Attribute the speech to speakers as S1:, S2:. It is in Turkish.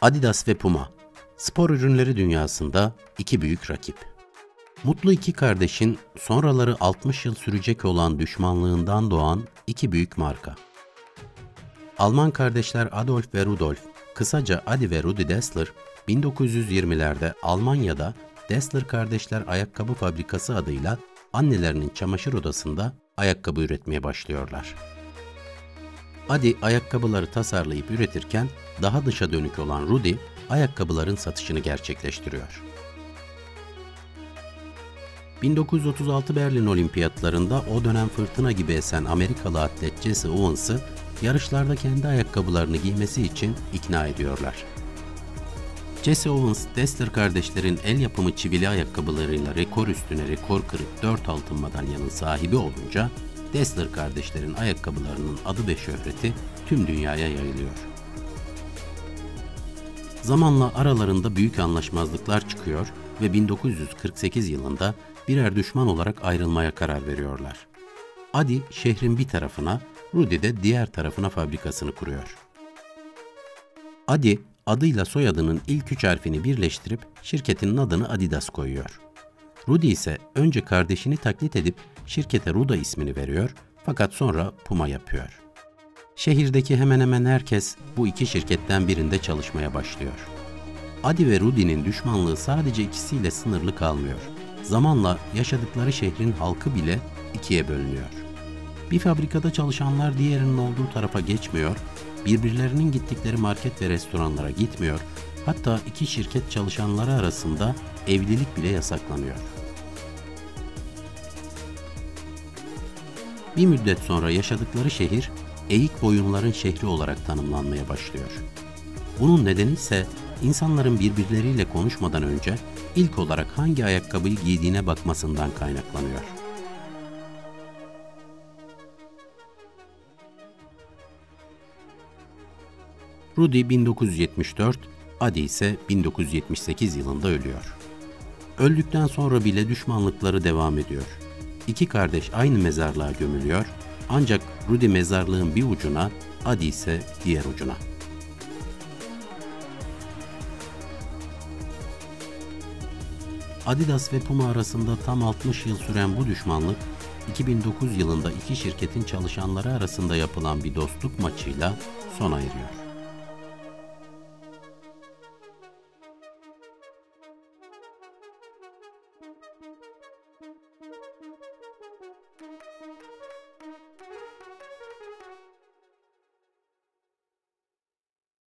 S1: Adidas ve Puma, spor ürünleri dünyasında iki büyük rakip. Mutlu iki kardeşin sonraları 60 yıl sürecek olan düşmanlığından doğan iki büyük marka. Alman kardeşler Adolf ve Rudolf, kısaca Adi ve Rudi Dessler, 1920'lerde Almanya'da Dessler Kardeşler Ayakkabı Fabrikası adıyla annelerinin çamaşır odasında ayakkabı üretmeye başlıyorlar. Adi ayakkabıları tasarlayıp üretirken daha dışa dönük olan Rudy ayakkabıların satışını gerçekleştiriyor. 1936 Berlin Olimpiyatlarında o dönem fırtına gibi esen Amerikalı atlet Jesse Owens'ı yarışlarda kendi ayakkabılarını giymesi için ikna ediyorlar. Jesse Owens, Dessler kardeşlerin el yapımı çivili ayakkabılarıyla rekor üstüne rekor kırıp 4 altın madalyanın sahibi olunca Dessler kardeşlerin ayakkabılarının adı ve şöhreti tüm dünyaya yayılıyor. Zamanla aralarında büyük anlaşmazlıklar çıkıyor ve 1948 yılında birer düşman olarak ayrılmaya karar veriyorlar. Adi şehrin bir tarafına, Rudy de diğer tarafına fabrikasını kuruyor. Adi adıyla soyadının ilk üç harfini birleştirip şirketinin adını Adidas koyuyor. Rudy ise önce kardeşini taklit edip şirkete Ruda ismini veriyor fakat sonra Puma yapıyor. Şehirdeki hemen hemen herkes bu iki şirketten birinde çalışmaya başlıyor. Adi ve Rudy'nin düşmanlığı sadece ikisiyle sınırlı kalmıyor. Zamanla yaşadıkları şehrin halkı bile ikiye bölünüyor. Bir fabrikada çalışanlar diğerinin olduğu tarafa geçmiyor, birbirlerinin gittikleri market ve restoranlara gitmiyor, hatta iki şirket çalışanları arasında evlilik bile yasaklanıyor. Bir müddet sonra yaşadıkları şehir eğik boyunların şehri olarak tanımlanmaya başlıyor. Bunun nedeni ise insanların birbirleriyle konuşmadan önce ilk olarak hangi ayakkabıyı giydiğine bakmasından kaynaklanıyor. Rudy 1974, Adi ise 1978 yılında ölüyor. Öldükten sonra bile düşmanlıkları devam ediyor. İki kardeş aynı mezarlığa gömülüyor ancak Rudy mezarlığın bir ucuna, Adi ise diğer ucuna. Adidas ve Puma arasında tam 60 yıl süren bu düşmanlık, 2009 yılında iki şirketin çalışanları arasında yapılan bir dostluk maçıyla sona eriyor.